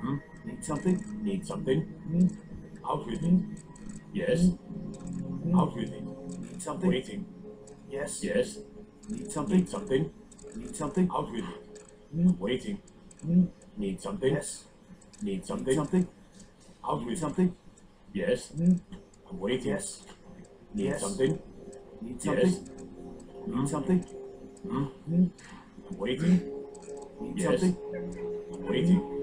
Hmm? Need something? Need something? Hmm? Out with it. Yes. Hmm? Out with it. Need something? Waiting. Yes. Yes. Need something? Need something? Need something? Out with it. Hmm? Waiting. Hmm? Need something? Yes. Need Need something? something? Out with something? Yes. Hmm? I'm waiting. Yes. Need Yes. something? Need something? Yes. Need something? Mm. Mm. I'm waiting. Need Yes. something? I'm waiting.